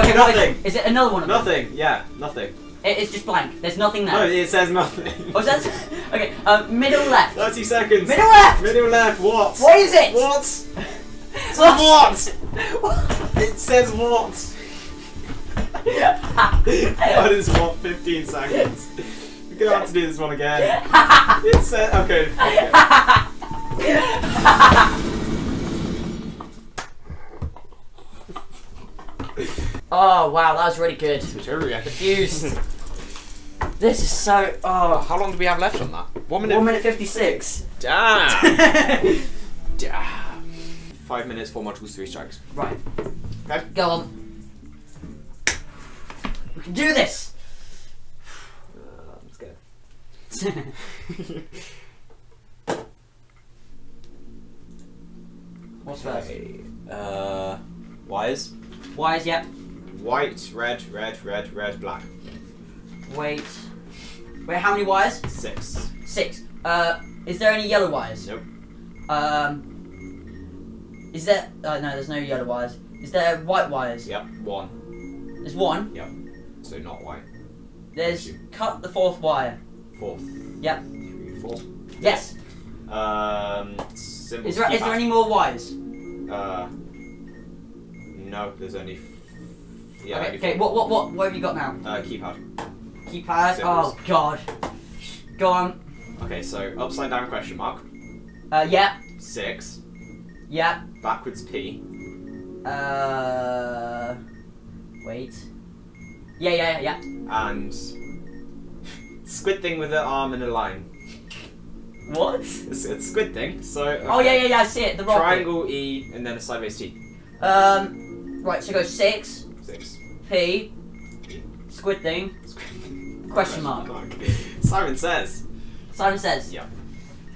Okay, what is Nothing. Is it another one of them? Nothing. Yeah, nothing. It, it's just blank. There's nothing there. No, it says nothing. Oh, is that okay? Um, middle left. 30 seconds. Middle left. Middle left. What? What is it? What? What? What? It says what? what is what? 15 seconds. We're gonna have to do this one again. It said okay. it. Oh wow, that was really good. Confused. this is so. Oh, How long do we have left on that? One minute. one minute fifty-six. Damn. Damn. Five minutes, four modules, three strikes. Right. Okay. Go on. We can do this. Uh, I'm scared. What's first? Uh, wires. Wires. Yep. White, red, red, red, red, black. Wait. Wait. How many wires? Six. Six. Uh, is there any yellow wires? Nope. Um. Is there? Uh, no, there's no yellow wires. Is there white wires? Yep. One. There's one. Yep. So not white. There's cut the fourth wire. Fourth. Yep. Three, four. Yes. Um. Is there? Is there any more wires? Uh. No, there's only. Yeah. okay. Okay. What? What? What? What have you got now? Uh, keypad. Keypad. Symbols. Oh God. Go on. Okay, so upside down question mark. Uh. Yeah. Six. Yeah. Backwards P. Uh. Wait. Yeah. Yeah. Yeah. Yeah. And. Squid thing with an arm and a line. What? It's, it's squid thing. So. Oh yeah. Yeah. Yeah. I see it. The rocket. Triangle E and then a sideways T. Um. Right. So go six. Six. P. Squid thing. Question mark. Simon says. Simon says. Yeah.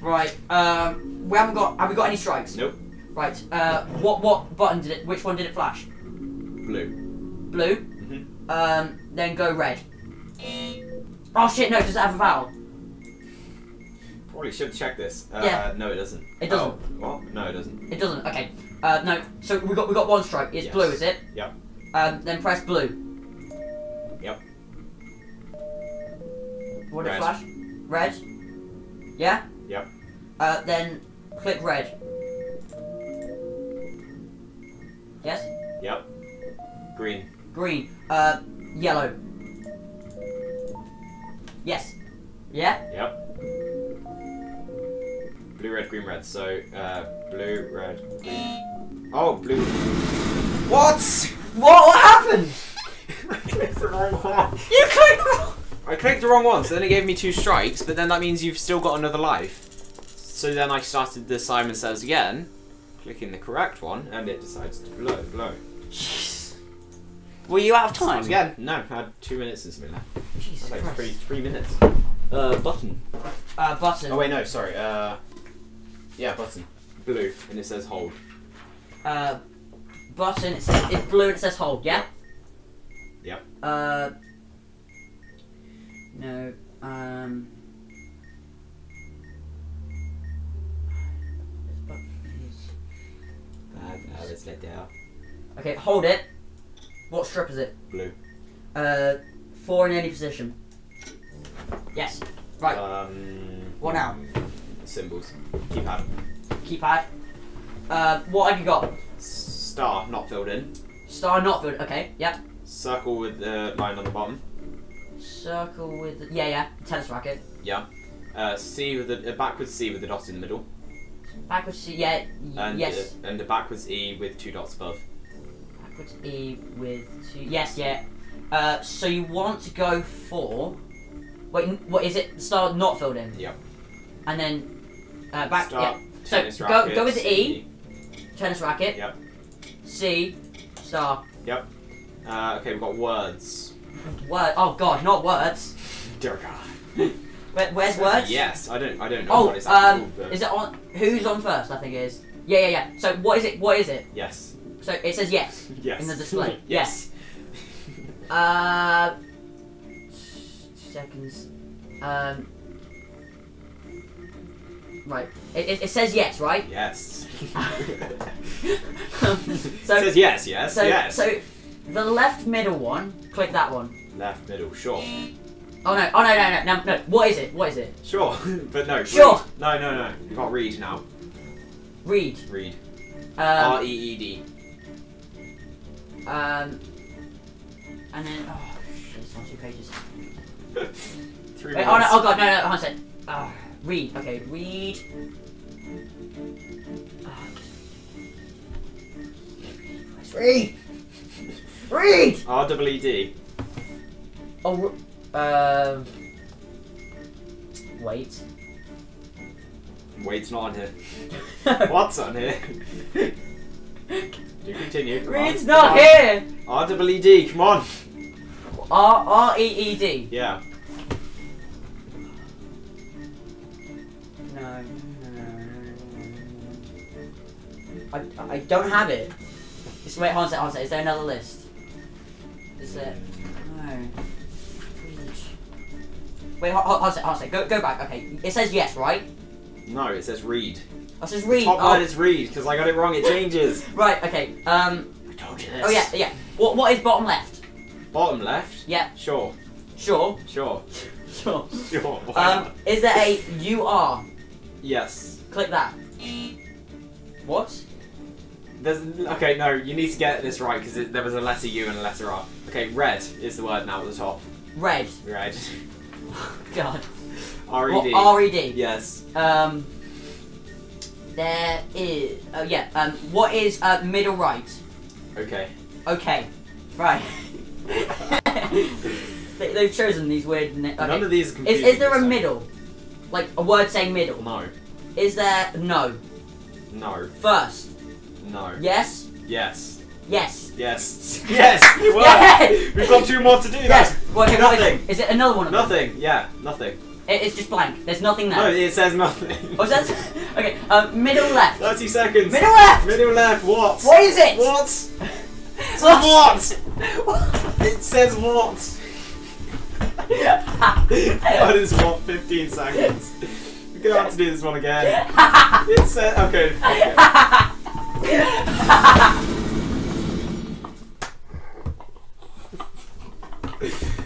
Right. Um. We haven't got. Have we got any strikes? Nope. Right. Uh. What? What button did it? Which one did it flash? Blue. Blue. Mhm. Um. Then go red. Oh shit! No. Does it have a vowel? Probably should check this. Uh, Yeah. No, it doesn't. It doesn't. Oh, what? No, it doesn't. It doesn't. Okay. Uh. No. So we got we got one strike. It's Yes. blue, is it? Yep. Um. Then press blue. Yep. What it Red. flash? Red. Yeah. Yep. Uh. Then click red. Yes. Yep. Green. Green. Uh. Yellow. Yes. Yeah. Yep. Blue, red, green, red. So, uh, blue, red, green. Oh, blue. What? What? What happened? I clicked the wrong one. You clicked wrong. I clicked the wrong one, so then it gave me two strikes, but then that means you've still got another life. So then I started the Simon Says again, clicking the correct one, and it decides to blow, blow. Jeez. Were you out of Start time? again. No, I had two minutes and something left. Jesus like Christ. three, three minutes. Uh, button. Uh, button. Oh wait, no, sorry. Uh, yeah, button. Blue, and it says hold. Uh, button. It says it's blue. and It says hold. Yeah. Yep. Uh. No. Um. this button is- let's let down. Okay, hold it. What strip is it? Blue. Uh, four in any position. Yes. Right. Um, What now? Symbols. Keypad. Keypad. Uh, what have you got? Star, not filled in. Star not filled. Okay. Yep. Circle with the line on the bottom. Circle with the, yeah yeah tennis racket. Yeah. Uh, C with the uh, backwards C with the dot in the middle, Backwards C yeah and yes. uh, and the backwards E with two dots above. Backwards E with two yes yeah. Uh, so you want to go for wait what is it? Star not filled in. Yep. And then uh, back Start. yeah Tennis go- racket, go with the E. Tennis racket. Yep. C star Yep. Uh, okay, we've got words. word. Oh god, not words. Dear God. Where, where's words? Yes, I don't. I don't know Oh, what it's um, called, but is it on? Who's on first? I think it is. Yeah, yeah, yeah. So what is it? What is it? yes. So it says yes Yes. in the display. yes. Uh, seconds. Um, right. It, it, it says yes, right? Yes. so it says yes, yes, so yes. so the left middle one. Click that one. Left, middle, sure. Oh no! Oh no! No! No! No! no. What is it? What is it? Sure, but no. Sure. read. No, no, no. You can't read now. Read. Read. Um, R E E D. um. And then oh shit! It's on two pages. Three Wait, oh no! Oh god! No! No! Hold on a second. Ah, read. Okay. Read. Read. Read. R double E D. Oh. Um. Wait. Wait, it's not on here. What's on here? Do continue. come on, Read's come not on. here. R double E D. Come on. R R E E D. Yeah. I, I don't have it. Just wait, hold on a sec, hold on a sec. Is there another list? Is there? No. Wait, hold, hold, hold on a sec, hold on a sec. Go, go back. Okay, it says yes, right? No, it says read. Oh, it says read. Top oh, word is read because I got it wrong. It changes. right. Okay. Um. I told you this. Oh yeah, yeah. What What is bottom left? Bottom left. Yeah. Sure. Sure. Sure. Sure. Sure. Um. Is there a U R? Yes. Click that. What? There's okay. No, you need to get this right because there was a letter U and a letter R. Okay, red is the word now at the top. Red. Red. God. R E? D. R E D. Yes. Um, there is. Oh yeah. Um, what is uh, middle right? Okay. Okay. Right. they, they've chosen these weird. Okay. None of these are is, is there a so- middle? Like a word saying middle? No. Is there no? No. First. No. Yes. Yes. Yes. Yes. Yes. You were. Yes! We've got two more to do. Yes. Well, okay, is Nothing. is it another one of them? Nothing. Yeah. Nothing. It, it's just blank. There's nothing there. No, it says nothing. Oh, that? Okay. Um, middle left. Thirty seconds. Middle left. Middle left. What? What is it? What? What? What? It says what? What is what? 15 seconds. We're gonna have to do this one again. It said. Okay, it.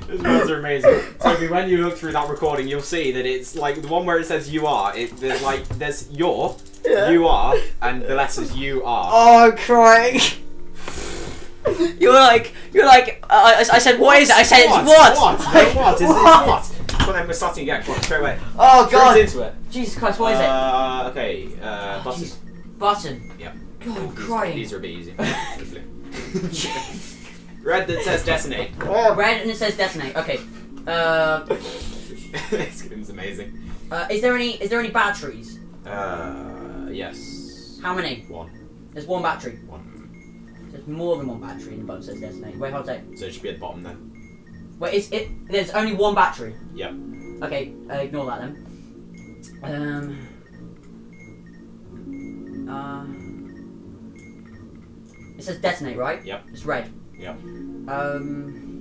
Those words are amazing. Toby, when you look through that recording, you'll see that it's like the one where it says you are. It, there's like there's your, Yeah. you are, and the letters you are. Oh, I'm crying. You're like, you're like, uh, I, I said, what is it? I said, what? it's what? What? Like, No, what? Is it what? Well, then we're starting again. Come on, straight away. Oh Straight god. into it. Jesus Christ, what is Uh, okay. Uh, it? button. Jeez. Button. Yep. God, I'm These- crying. These are a bit easy. Red that says detonate. Oh, red and it says detonate. Okay. Uh, this game's amazing. uh, is there any, is there any batteries? Uh, yes. How many? One. There's one battery. One. There's more than one battery in the button says detonate. Wait, hold on. So it should be at the bottom then. Wait, is it? There's only one battery. Yep. Okay, uh, ignore that then. Um. Uh. It says detonate, right? Yep. It's red. Yep. Um.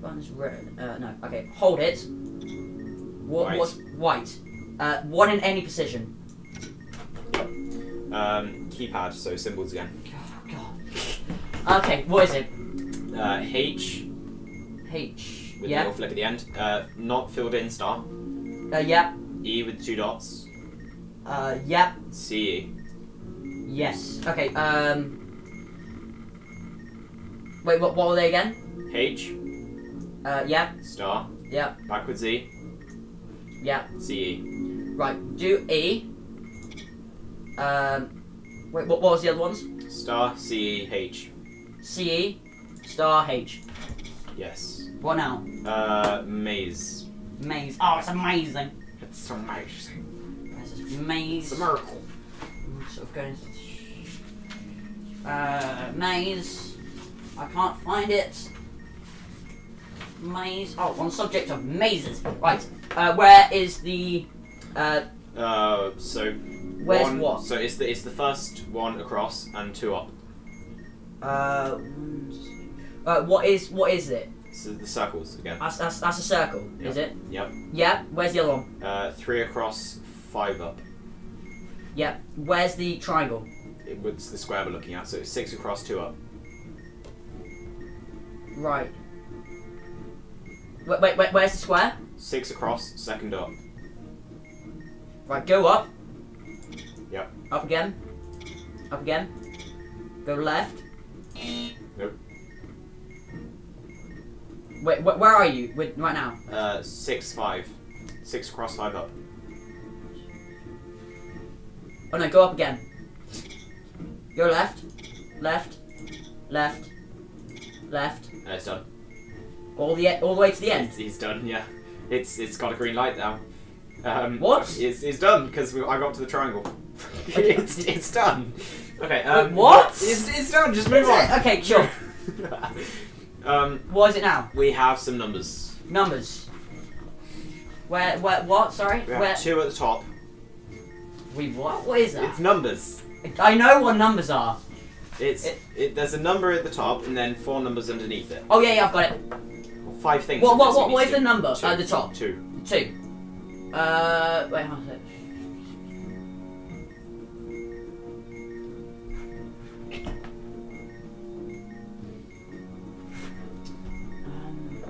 Button's red. Uh, no. Okay, hold it. What? White. What's white? Uh, one in any position. Um, keypad, so symbols again. God. God. Okay, what is it? Uh, H H. with a yeah. little flick at the end. Uh, not filled in star. Uh, yep. E with two dots. Uh, yep. C E. Yes. Okay. Um. Wait. What? What were they again? H Uh. Yeah. star. Yeah. Backwards E. Yeah. C E. Right. Do E. Um. Wait. What, what was the other ones? Star C E H. C E. Star H. Yes. What now? Uh, maze. Maze. Oh, it's amazing. It's amazing. This maze. It's a miracle. I'm sort of going. Uh, maze. I can't find it. Maze. Oh, on the subject of mazes. Right. Uh, where is the? Uh, Uh, so where's one, what? So it's the it's the first one across and two up. Uh, uh, what is what is it? So the circles again. That's that's, that's a circle, is it? Yep. Yeah. Where's the other one? Uh, three across, five up. Yeah. Where's the triangle? It was the square we're looking at. So it's six across, two up. Right. Wait, wait, wait, where's the square? Six across, second up. Right, go up. Yep. Up again. Up again. Go left. Nope. Wait, wh- where are you with, right now? Uh, six, five. Six across, five up. Oh no, go up again. Go left. Left. Left. Left. Uh, it's done. All the all the way to the end. It's, he's done, yeah. It's it's got a green light now. Um, What? It's, it's done because I got to the triangle. it's, it's done. Okay. Um, Wait, what? It's, it's done. Just move on. it? Okay, sure. um, What is it now? we have some numbers. Numbers. Where? Where? What? Sorry. We have Where? two at the top. We what? What is that? It's numbers. I know what numbers are. It's It- it, There's a number at the top and then four numbers underneath it. Oh yeah, yeah, I've got it. Five things. What? What? What? What is the number Two. at the top? Two. Two. Uh, wait, hang on a sec. Um,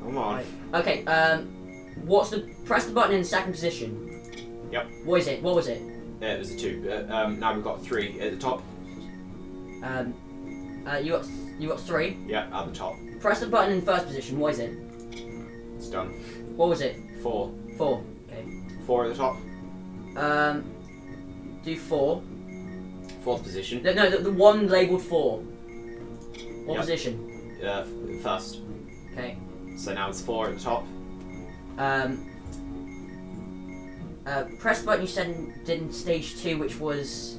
Come on. right. Okay. Um, what's the press the button in the second position? Yep. What is it? What was it? Yeah, it was a two. Uh, um, now we've got three at the top. Um, uh, you got you got three. Yeah, at the top. Press the button in first position. What is it? It's done. What was it? Four. Four. Okay. Four at the top. Um, do four. Fourth position. No, no, the, the one labeled four. What Yep. position? Uh, f- first. Okay. So now it's four at the top. Um, uh, press button you said in, did in stage two, which was.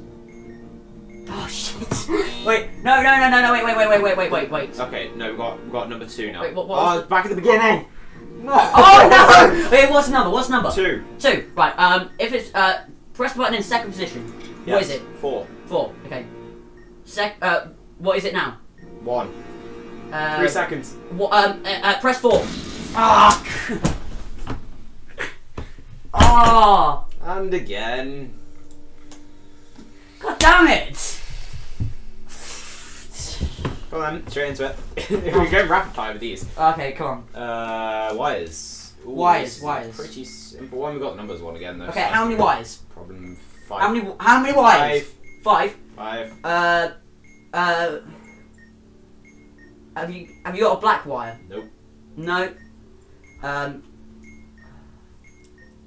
Oh shit! wait, no, no, no, no, no, wait, wait, wait, wait, wait, wait, wait, wait. Okay, no, we've got we've got number two now. Wait, what- what oh, was back at the beginning. No. Oh no! Wait, what's the number? What's the number? Two. Two. Right. Um, if it's uh, press the button in second position. What is it? Four. Four. Okay. Sec. Uh, what is it now? One. Uh, Three seconds. What? Um, uh, uh, press four. Ah. Ah. And again. God damn it! Go on, straight into it. We're going rapid fire with these. Okay, come on. Uh, wires. Ooh, Wires, wires. Pretty simple one. We got numbers one again though. Okay, so how many wires? Problem five. How many? How many wires? Five. Five. Five. Uh, uh. Have you have you got a black wire? Nope. No. Um.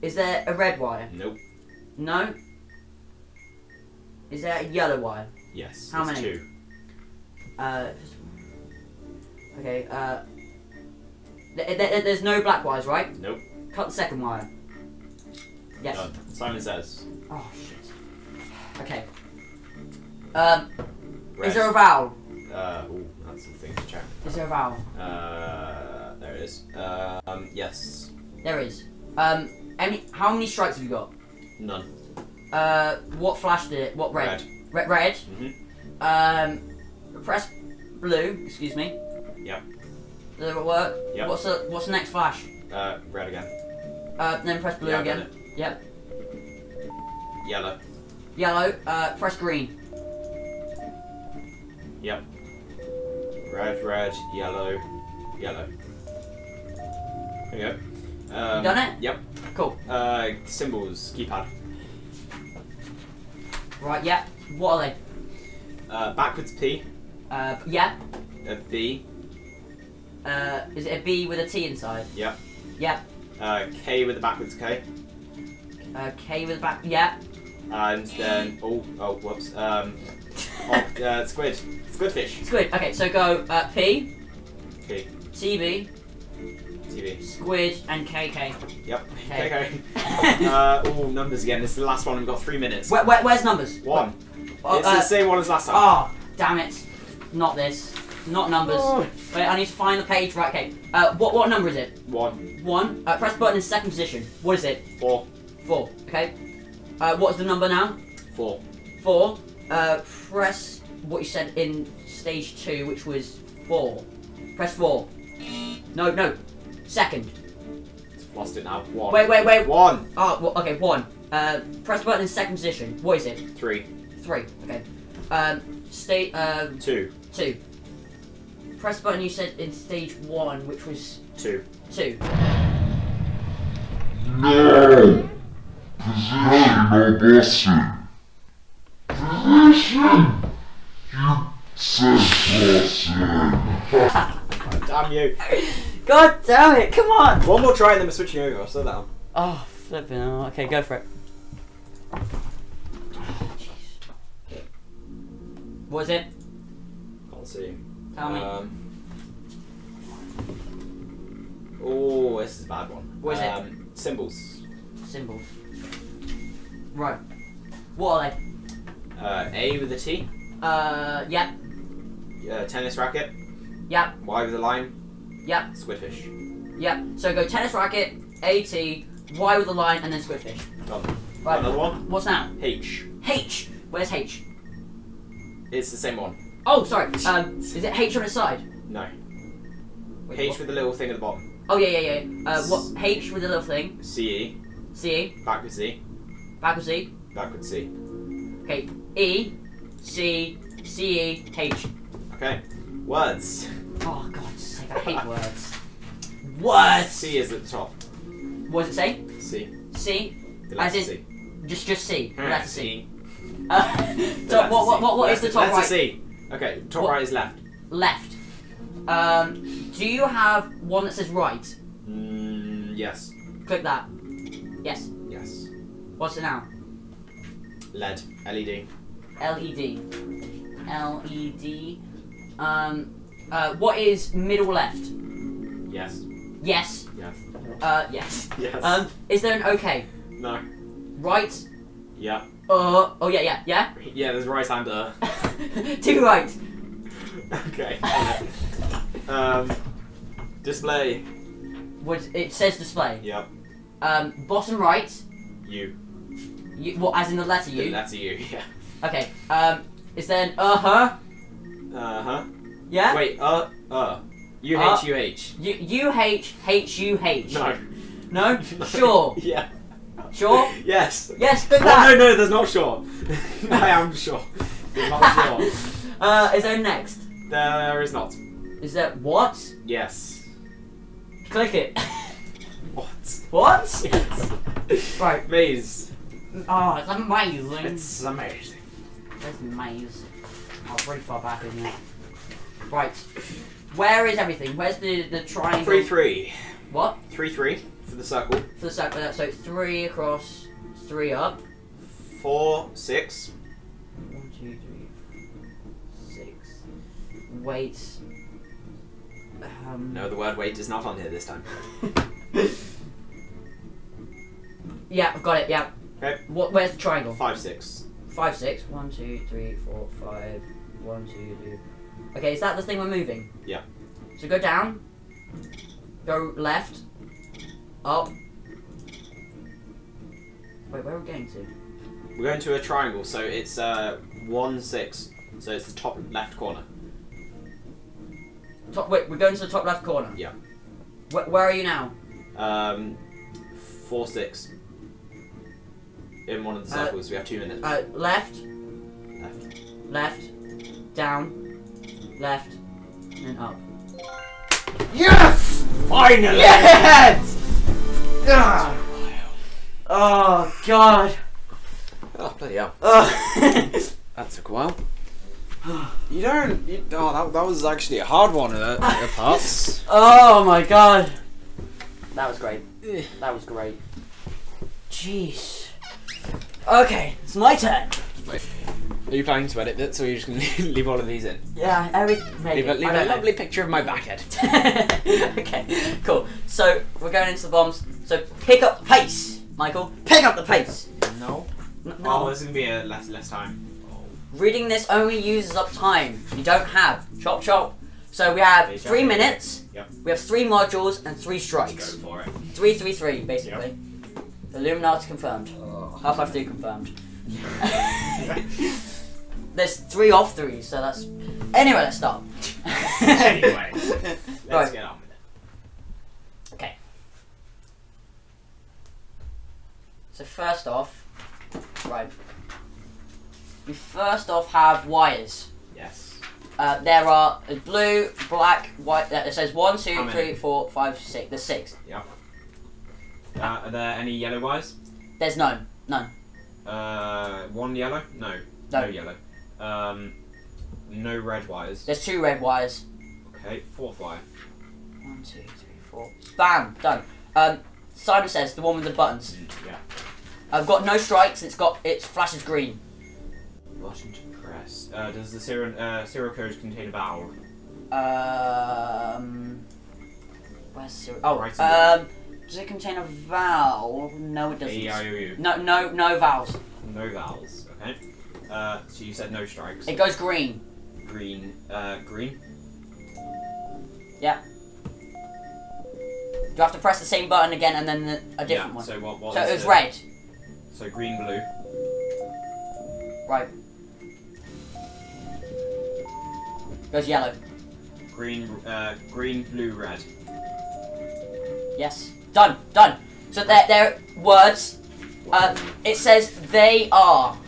Is there a red wire? Nope. No. Is there a yellow wire? Yes. How many? Two. Uh. Okay. Uh. th- th- th- there's no black wires, right? Nope. Cut the second wire. Yes. Done. Simon says. Oh shit. Okay. Um. Red. Is there a vowel? Uh, ooh, that's something to check. Is there a vowel? Uh, there it is. Um, yes. There is. Um. Any? How many strikes have you got? None. Uh. What flash did it? What red? Red. Red. Mhm. Um. Press blue. Excuse me. Yep. Does it work? Yep. What's the What's the next flash? Uh, red again. Uh. Then press blue Yeah, again. Yep. Yellow. Yellow. Uh. Press green. Yep. Red, red, yellow, yellow. There you go. Um, done it? Yep. Cool. Uh, symbols, keypad. Right. Yeah. What are they? Uh, backwards P, Uh. Yeah. a B, Uh. Is it a B with a T inside? Yep. Yep. uh, K with a backwards K, Uh. K with a back. Yeah. and then oh oh whoops um oh, uh, squid squidfish Squid. Okay. So go. Uh. P. P TB. TV Squid and KK. yep Okay. okay uh oh numbers again this is the last one we've got three minutes Where, where, where's numbers? one Oh, it's uh, the same one as last time Oh, damn it. Not this. Not numbers. Oh. Wait, I need to find the page. Right, okay. Uh, what, what number is it? one One. Uh, press button in second position. What is it? four Four. Okay. Uh, what's the number now? four Four. Uh, press what you said in stage two, which was four. Press four. No, no. Second. lost it now one Wait, wait, wait. one Oh, well, okay, one. Uh, press button in second position. What is it? three Three. Okay. Um, state, um, two two. press button you said in stage one, which was Two. two. No! Position or bossing? Position! You said bossing. Damn you. God damn it! Come on. One more try and then we're switching over. I'll slow down. Oh, flipping. Oh, okay, go for it. What is it? Can't see. Tell me. Um, oh, this is a bad one. What is it? um, Symbols. Symbols. Right. What are they? Uh, A with a T. Uh, yep, Uh, tennis racket. yep, Y with a line. Yep, Squidfish. yep. So go tennis racket, AT, Y with a line, and then squidfish. Done. Right. Another one. What's now? H. H. Where's H? It's the same one. Oh, sorry. Um, is it H on its side? No. Wait, H what? with the little thing at the bottom. Oh yeah, yeah, yeah. Uh, what? H with the little thing. C E. C. Backwards C. Backwards C. Backwards C. Okay. E. C. C. E. H. Okay. Words. Oh! I hate words. Words. C is at the top. What does it say? C. C. The As letter in- C. Just just C. That's a C. C. Uh, The so what what what, what is the Letter- top letter right? C. Okay. Top What- right is left. Left. Um, do you have one that says right? Mm, yes. Click that. Yes. Yes. What's it now? LED. LED. LED. LED. Um, uh, what is middle left? Yes. Yes. Yes. Uh, yes. Yes. Um, is there an okay? no. Right. Yeah. Uh. Oh yeah, yeah, yeah. Yeah. There's right hander. Two right. okay. um. Display. What it says display. Yep. Um, bottom right. U. You, what as in the letter U? The U? letter U. Yeah. Okay. Um, is there an uh-huh? uh huh? Uh. Yeah. Wait. Uh. Uh. U Uh. H U H. U U H H U H. No. No. Sure. yeah. Sure. Yes. Yes. Click Oh, that. no, no, there's not sure. I am sure. There's not sure. Uh, is there next? There is not. Is there what? Yes. Click it. What? what? Yes. Right. Maze. Oh, it's amazing. It's amazing. Where's the maze? Oh, it's really far back, isn't it? Right. Where is everything? Where's the the triangle? Three three. What? Three three for the circle. For the circle. So three across, three up. Four six. One, two, three, six. Wait. Um, No, the word wait is not on here this time. yeah, I've got it. Yeah. Okay. What? Where's the triangle? Five six. Five, six. One, two, three, four, five. One, two, two. Okay, is that the thing we're moving? Yeah. So go down. Go left. Up. Wait, where are we going to? We're going to a triangle, so it's uh one six. So it's the top left corner. Top. Wait, we're going to the top left corner. Yeah. Where, where are you now? Um, four six. In one of the Uh, circles, we have two minutes. Uh, left, left. left, down, left, and up. Yes! Finally! Yes! Ah. Oh God. Oh bloody hell! Oh. That took a while. You don't. You, oh, that, that was actually a hard one at, at parts. oh my God. That was great. That was great. Jeez. Okay, it's my turn. Are you planning to edit this, or are you just going to leave all of these in? Yeah, every maybe. Leave a, leave I a don't know. lovely picture of my back head. okay, cool. So we're going into the bombs. So pick up the pace, Michael. Pick up the pace. No. N- Oh, no. there's going to be a less less time. Reading this only uses up time. You don't have chop chop. So we have Exactly. three minutes. Yep. We have three modules and three strikes. Go strikes. for it. Three, three, three, basically. Illuminati confirmed. Oh. Half Life 3 confirmed. There's three off threes, so that's. Anyway, let's start. anyway, let's Right. get on with it. Okay. So first off, right. We first off have wires. Yes. Uh, there are blue, black, white. Uh, it says one, two, three, four, five, six. two, How many? three, four, five, six. There's six. Uh, are there any yellow wires? There's none. None. Uh, one yellow? No. No. yellow. Um, no red wires. There's two red wires. Okay, fourth wire. One, two, three, four. Bam, done. Um, Simon says the one with the buttons. Yeah. I've got no strikes. It's got it flashes green. Button to press. Uh, does the serial, uh, serial code contain a vowel? Um, where's the oh Right um, does it contain a vowel? No, it doesn't. E, I, O, U. No, no, no vowels. No vowels. Okay. Uh, so you said no strikes. It goes green. Green. Uh, green. Yeah. Do I have to press the same button again and then the, a different yeah. one? So what? what So it was red. So green, blue. Right. Goes yellow. Green. Uh, green, blue, red. Yes. Done. Done. So they're, they're words. Uh, it says they are.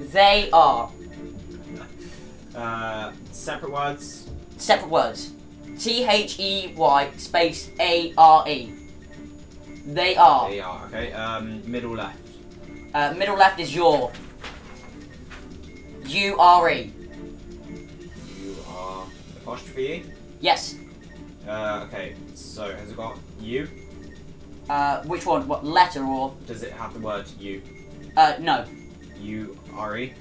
They are. Uh, separate words. Separate words. T H E Y space A R E. They are. They are. Okay. Um, middle left. Uh, middle left is your. U R E. You are apostrophe. E? Yes. Uh, okay. So has it got U? Uh, which one? What letter or? Does it have the word U? Uh, no. U R E.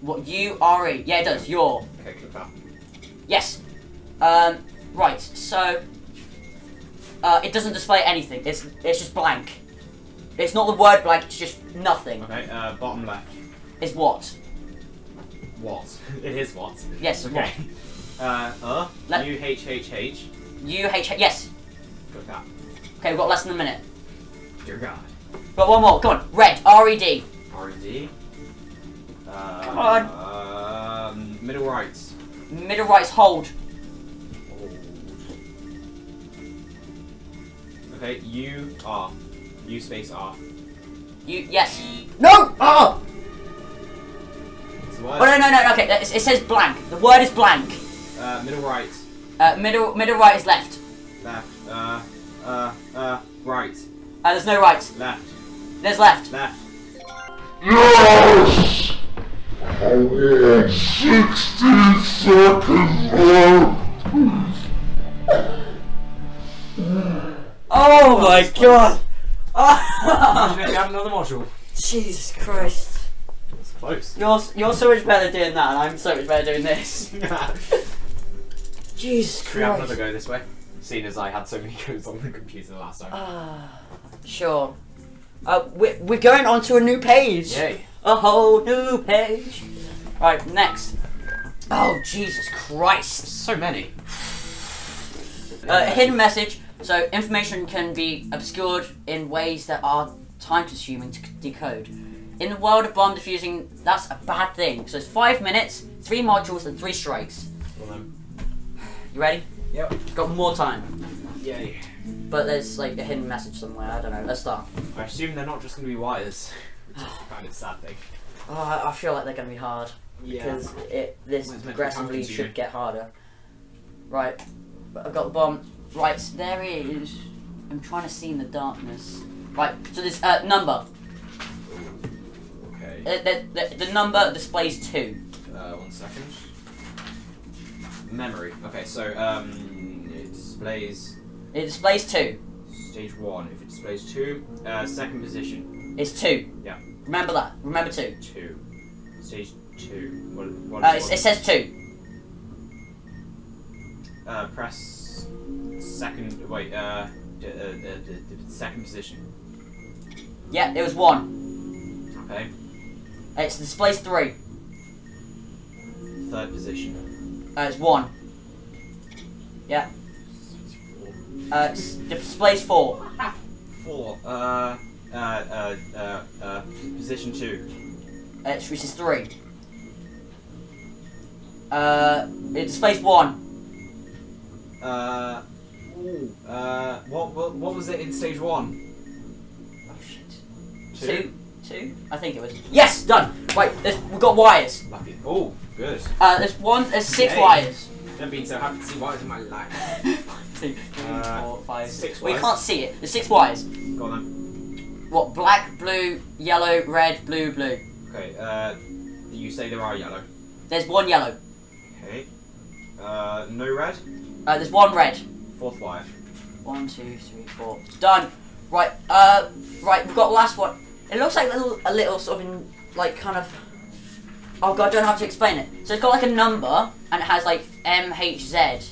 What U R E? Yeah, it does. Your. Okay, click that. Yes. Um, right. So. Uh, it doesn't display anything. It's it's just blank. It's not the word blank. It's just nothing. Okay. Uh, bottom left. It's what? What? it is what? Yes. Okay. Uh, uh. Let- U H H H. What? U H. Yes. Click that. Okay, we've got less than a minute. Dear God. Got one more. Come on. Red. R E D. R and Uh, Come on. Um, middle right. Middle right's hold. Hold. Okay. U R. U space R. U. Yes. No. Oh. It's the Oh word. no no no. Okay. It, it says blank. The word is blank. Uh, middle right. Uh, middle middle right is left. Left. Uh, uh, uh, right. Uh, there's no right. Left. There's left. Left. Yes! I want 60 seconds left. Oh my god. Imagine if you had another module. Jesus Christ. It's close. You're you're so much better doing that, and I'm so much better doing this. Jesus Should Jesus we have another go this way? Seeing as I had so many goes on the computer the last time. Ah, sure. Uh, we're, we're going on to a new page. Yay. A whole new page. Right, next. Oh, Jesus Christ. So many. Uh, hidden message. So, information can be obscured in ways that are time consuming to decode. In the world of bomb defusing, that's a bad thing. So, it's five minutes, three modules, and three strikes. Well. You ready? Yep. Got more time. Yay. But there's like a hidden message somewhere. I don't know. Let's start. I assume they're not just going to be wires. Which is kind of sad thing. Oh, I I feel like they're going to be hard. because it this Well, it's meant to be progressively should get harder. Right, I've got the bomb. Right, so there there is. I'm trying to see in the darkness. Right, so this uh, number. Okay. Uh, the, the, the number displays two. Uh, one second. Memory. Okay, so um, it displays It displays two. stage one. If it displays two, uh, second position. It's two. Yeah. Remember that. Remember two. Two. Stage two. What? What? Uh, what- it says two. uh, press second. Wait. Uh, d- uh, second position. Yeah, it was one. Okay. Uh, It displays three. Third position. Uh, it's one. Four. Uh, it displays four. Four. Uh, uh, uh, uh, uh, position two. Uh, it's, which is three. Uh, it displays one. Uh, ooh, uh, what, what, what was it in stage one? Oh shit. Two. Two. two. I think it was. Yes, done. Right, there's, we've got wires. Lucky. Oh, good. Uh, there's one. There's six wires. Never been so happy to see wires in my life. Two, three, Uh, four, five, six We wires. can't see it. There's six wires. Go on then. What? Black, blue, yellow, red, blue, blue. Okay, uh, you say there are yellow. There's one yellow. Okay. Uh, no red. Uh, there's one red. Fourth wire. One, two, three, four. Done. Right. Uh. Right. We've got the last one. It looks like a little, a little sort of in, like kind of. Oh god, I don't know how to explain it. So it's got like a number and it has like MHZ,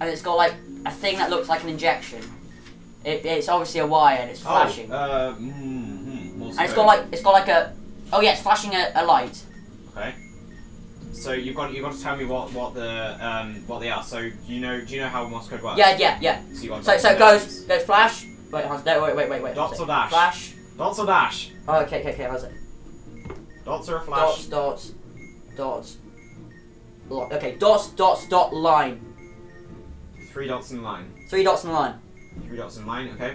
and it's got like a thing that looks like an injection. It, it's obviously a wire and it's flashing. Oh, uh, mm, mm, and it's got like it's got like a. Oh yeah, it's flashing a, a light. Okay. So you've got you've got to tell me what what the um what they are. So do you know do you know how Morse code works? Yeah, yeah, yeah. So, you So so it goes goes flash. Wait, wait, wait, wait, wait. Dots or dash? Flash. Dots or dash? Oh, okay, okay, okay. How's it? Dots or a Dots, flash? dots, dots. Li- Okay, dots, dots, dot, line. Three dots in a line. Three dots in a line. Three dots in a line. Okay.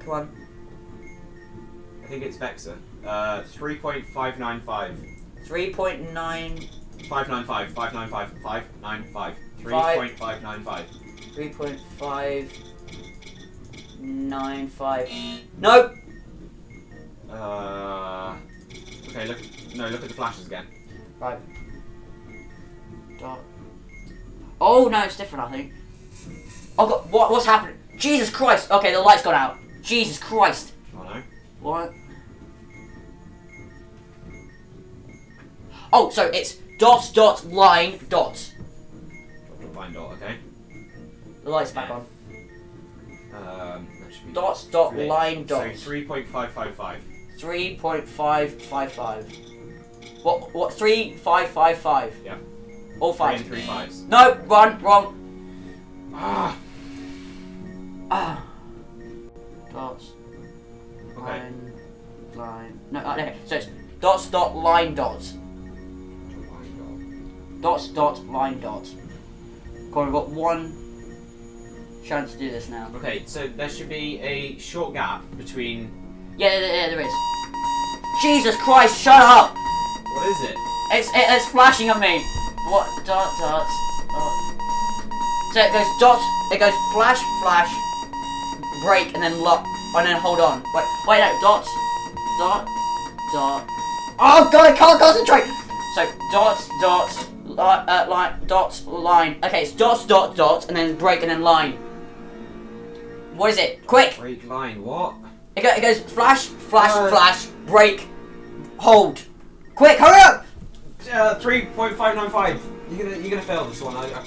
Come on. I think it's vector. Uh, three point five nine five. 3.9, Five nine five. Five nine five. Five nine five. Three Five. point five nine five. 3.595. Nope! Uh. Okay. Look. No. Look at the flashes again. Right. Dot. Oh, no, it's different, I think. Oh, God, what, what's happening? Jesus Christ! Okay, the light's gone out. Jesus Christ! Oh no. What? Oh, so it's dots, dots, line. Dot, dot, line dot. Okay. The light's back on. Um. That should be. Dots, dot, three. line, So three point five five five. Three point five five five. What? What? Three five five five. Yeah. All Three five. three fives. No, one, wrong. Ah. Ah. Dots. Okay. Line. Line. No. uh, Okay. So it's dots, dot, line, dots. Dots, dot, line, dots. Come on, we've got one chance to do this now. Okay, so there should be a short gap between. Yeah, yeah, yeah, there is. Jesus Christ! Shut up! What is it? It's it, it's flashing at me. What dot dots? Dot. So it goes dots. It goes flash, flash, break, and then lock, and then hold on. Wait, wait, no, dots, dot, dot. Oh god, I can't concentrate. So dots, dots, li- uh, line, dots, line. Okay, it's dots, dot, dots, and then break, and then line. What is it? Quick! Break line. What? It, go, it goes flash, flash, Uh. flash, break, hold. Quick, hurry up! Uh, three point five nine five. You're gonna you're gonna fail this one. I, I,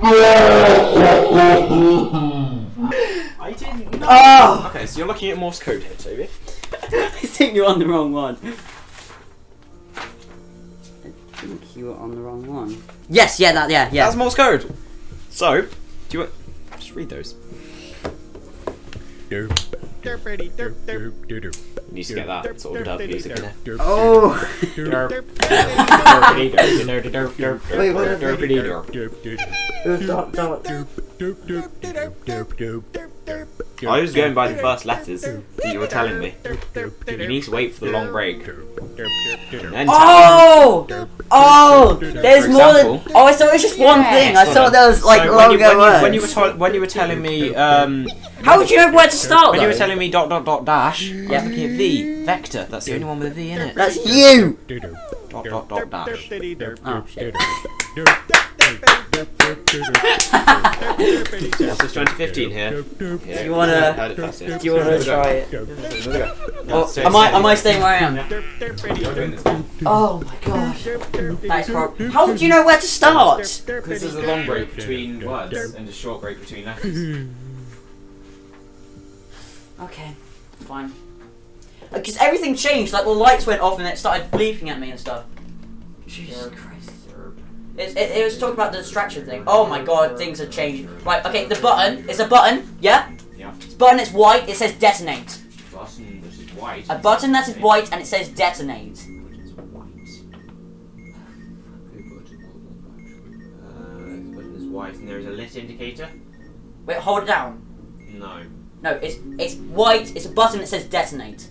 I didn't. know. Oh! Okay, so you're looking at Morse code here, Toby. I think you're on the wrong one. I think you were on the wrong one. Yes, yeah, that, yeah, yeah. That's Morse code. So, do you want? Just read those. Need to get that sort of dub music in there. oh! Wait, I was going by the first letters that you were telling me. You need to wait for the long break. Oh! Oh! There's For more than. Oh, I thought it was just one thing. I thought there was like So longer when you, when words. when you were when you were telling me um, How would you know where to start? when you were telling me dot dot dot dash, I Yeah. at V vector. That's the only one with a V in it. That's you. Dot dot dot dash. Oh. Yeah, so it's 2015 here. Yeah, you wanna- heard it first, yeah. Do you want to try it? Oh, am I am I staying where I am? You're doing this. Oh my gosh. Thanks, Rob. How would you know where to start? Because there's a long break between words and a short break between letters. Okay, fine. Uh, because everything changed, like the lights went off and it started bleeping at me and stuff. Jesus Christ. It's, it, it was talking about the distraction thing. Oh my god, things are changing. Right, okay, the button. It's a button, yeah? Yeah. It's a button, it's white, it says detonate. Button which is white. A button that is white and it says detonate. Which is white. Uh, button is white and there is a lit indicator. Wait, hold it down. No. No, it's it's white. It's a button that says detonate.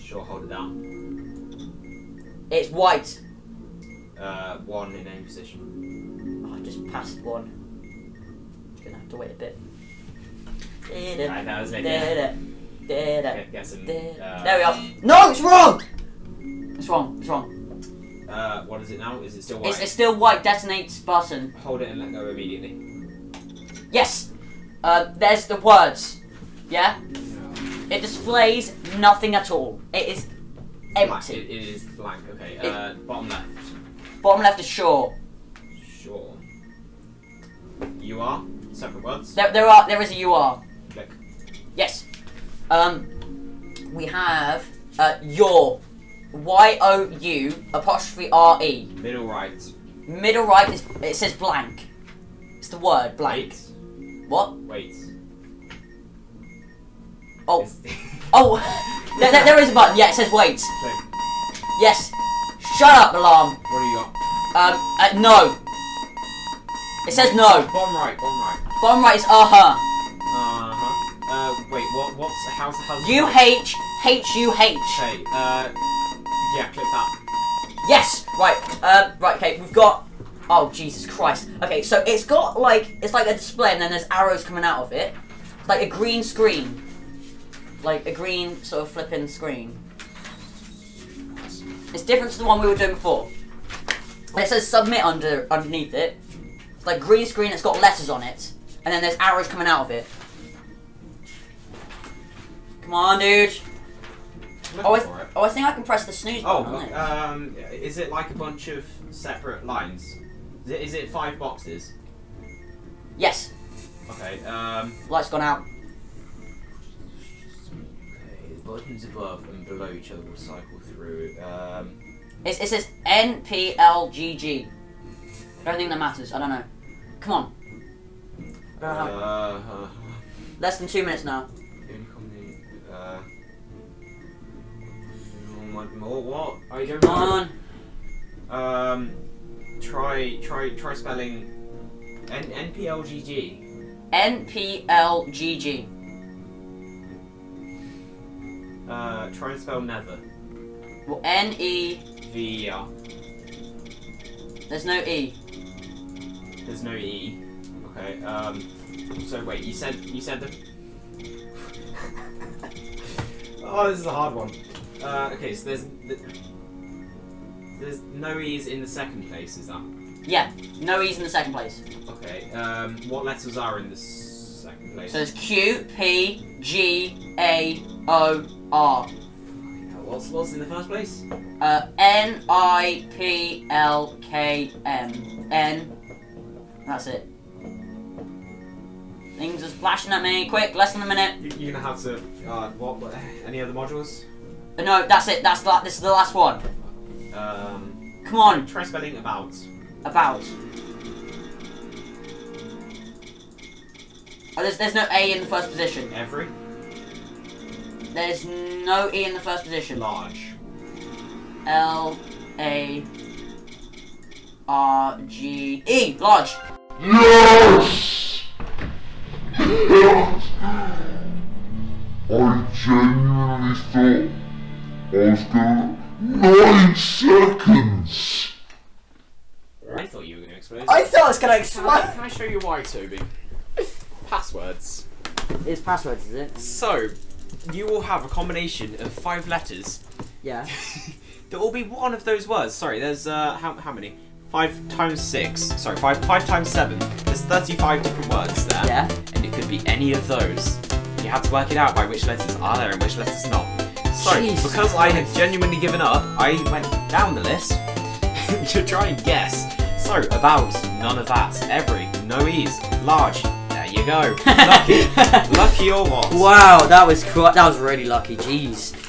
Sure, hold it down. It's white. Uh, one in aim position. Oh, I just passed one. Gonna have to wait a bit. Right, that was it. Da-da, da-da, Get, get some. Uh, There we are. No, it's wrong. It's wrong. It's wrong. Uh, what is it now? Is it still white? It's, it's still white. Detonates button. Hold it and let go immediately. Yes. Uh, there's the words. Yeah. It displays nothing at all. It is empty. It, it is blank. Okay. Uh, bottom left. Bottom left is sure. Sure. You are separate words. There, there are. There is a UR. Click. Yes. Um, we have uh, your Y O U apostrophe R E. Middle right. Middle right is it says blank. It's the word blank. Wait. What? Wait. Oh, oh, there, there- there is a button. Yeah, it says wait. Click. Yes. Shut up, alarm. What do you got? Um, uh, no. It says no. Bottom right. Bottom right. Bottom right is uh huh. Uh huh. Uh, wait. What? What's how's how's U H H U H. Okay. Uh, yeah. Click that. Yes. Right. Uh, right. Okay. We've got. Oh Jesus Christ. Okay. So it's got like it's like a display, and then there's arrows coming out of it. It's like a green screen. Like a green sort of flipping screen. It's different to the one we were doing before. It says submit under underneath it. It's like green screen. It's got letters on it, and then there's arrows coming out of it. Come on, dude. Oh, I, oh, I think I can press the snooze Oh, button. on it. um, is it like a bunch of separate lines? Is it, is it five boxes? yes, Okay, um, light's gone out. okay, the buttons above and below each other will cycle Um, It, it says NPLGG. I don't think that matters. I don't know. Come on. uh, I don't know how- uh, Less than two minutes now. uh, oh, what, what? I don't Come know. on. Um, try, try, try spelling N NPLGG. NPLGG. Uh, try and spell nether. Well, N E. V R. There's no E. There's no E. Okay. Um. So wait, you said you said the. oh, this is a hard one. Uh, okay, so there's the, there's no E's in the second place. Is that Yeah, no E's in the second place. okay? Um, what letters are in the second place? So there's Q, P, G, A, O, R. Fucking hell, What's what's in the first place? Uh, N, I, P, L, K, M. N. That's it. Things are flashing at me. Quick, less than a minute. You, you're gonna have to. Uh, what, what? Any other modules? Uh, No, that's it. That's the, this is the last one. Um, Come on. try spelling about. About. Oh, there's, there's no A in the first position. Every There's no E in the first position. large. L A R G E. Large. Yes! Yes! I genuinely thought I was gonna. Nine seconds! I thought you were gonna explain. I thought it was gonna Can I, can I show you why, Toby? Passwords. It's passwords, is it? So, you will have a combination of five letters. Yeah. there will be one of those words. Sorry, there's uh, how, how many? Five times six. Sorry, five five times seven. There's 35 different words there. Yeah. And it could be any of those. You have to work it out by which letters are there and which letters not. So, Jesus because I had genuinely given up, I went down the list to try and guess. So, about none of that. Every, no ease, large. You go. Lucky. Lucky or what? Wow, that was. That was really lucky. Jeez.